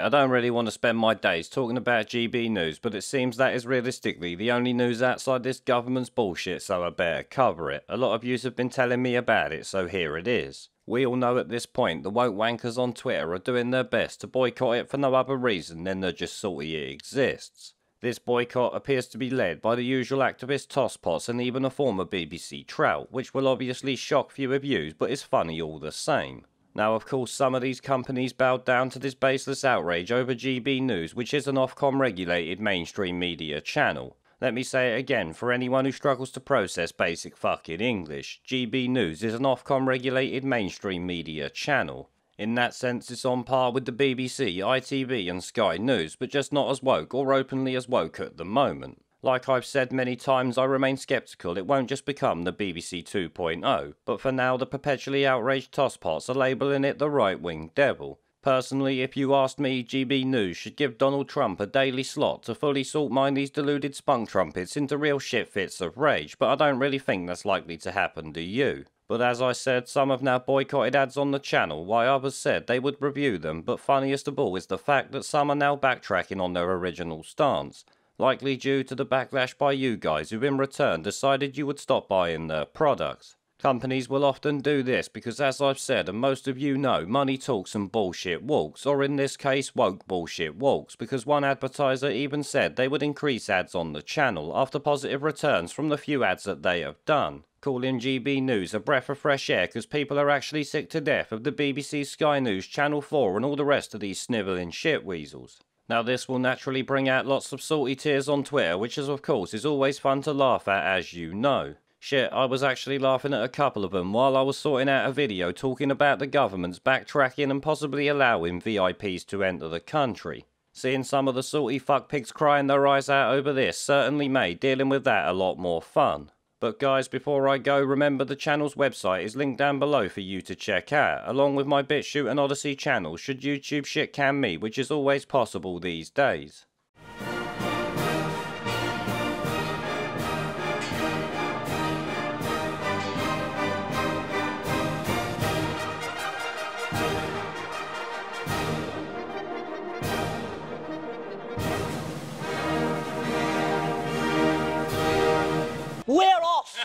I don't really want to spend my days talking about GB News, but it seems that is realistically the only news outside this government's bullshit, so I better cover it. A lot of yous have been telling me about it, so here it is. We all know at this point the woke wankers on Twitter are doing their best to boycott it for no other reason than they're just salty it exists. This boycott appears to be led by the usual activist Tosspots and even a former BBC trout, which will obviously shock few of you, but is funny all the same. Now, of course, some of these companies bowed down to this baseless outrage over GB News, which is an Ofcom regulated mainstream media channel. Let me say it again for anyone who struggles to process basic fucking English. GB News is an Ofcom regulated mainstream media channel. In that sense, it's on par with the BBC, ITV, and Sky News, but just not as woke or openly as woke at the moment. Like I've said many times, I remain sceptical it won't just become the BBC 2.0, but for now the perpetually outraged tosspots are labelling it the right wing devil. Personally, if you asked me, GB News should give Donald Trump a daily slot to fully salt mine these deluded spunk trumpets into real shit fits of rage, but I don't really think that's likely to happen, do you? But as I said, some have now boycotted ads on the channel, while others said they would review them, but funniest of all is the fact that some are now backtracking on their original stance likely due to the backlash by you guys who in return decided you would stop buying their products. Companies will often do this because, as I've said, and most of you know, money talks and bullshit walks, or in this case, woke bullshit walks, because one advertiser even said they would increase ads on the channel after positive returns from the few ads that they have done. Calling GB News a breath of fresh air because people are actually sick to death of the BBC Sky News, Channel 4, and all the rest of these snivelling shit weasels. Now this will naturally bring out lots of salty tears on Twitter, which is of course is always fun to laugh at as you know. Shit, I was actually laughing at a couple of them while I was sorting out a video talking about the government's backtracking and possibly allowing VIPs to enter the country. Seeing some of the salty fuckpigs crying their eyes out over this certainly made dealing with that a lot more fun. But guys, before I go, remember the channel's website is linked down below for you to check out, along with my BitChute and Odysee channels should YouTube shit can me, which is always possible these days.